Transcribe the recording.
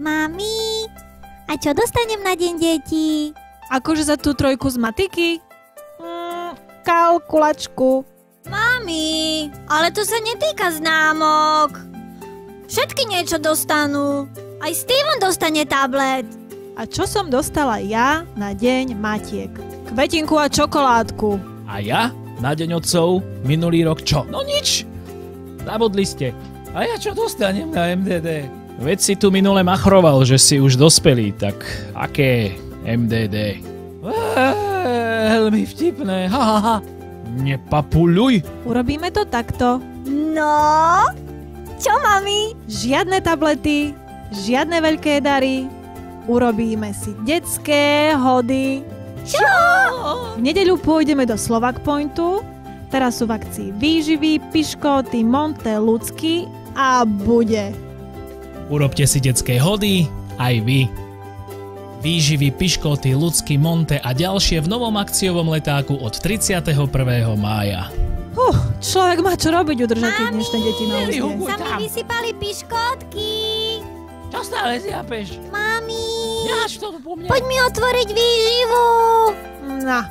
Mami, a čo dostanem na deň detí? Akože za tú trojku z matiky? Mm, kalkulačku. Mami, ale to sa netýka známok. Všetky niečo dostanú. Aj Steven dostane tablet. A čo som dostala ja na deň matiek? Kvetinku a čokoládku. A ja? Na deň otcov? Minulý rok čo? No nič. Zabudli ste. A ja čo dostanem na MDD? Veď si tu minule machroval, že si už dospelý, tak aké MDD? Veľmi vtipné, ha, ha, ha. Nepapuluj. Urobíme to takto. No? Čo, mami? Žiadne tablety, žiadne veľké dary. Urobíme si detské hody. Čo? V nedeľu pôjdeme do Slovak Pointu. Teraz sú v akcii výživy, piškoty, monte, ľudský a bude. Urobte si detské hody, aj vy. Výživy, piškoty, ľudský, monte a ďalšie v novom akciovom letáku od 31. mája. Huh, človek má čo robiť udržať tie dnešné deti na úzde. Sa mi vysypali piškotky. Čo stále zjapeš? Mami, Jač to po mne. poď mi otvoriť výživu. Na,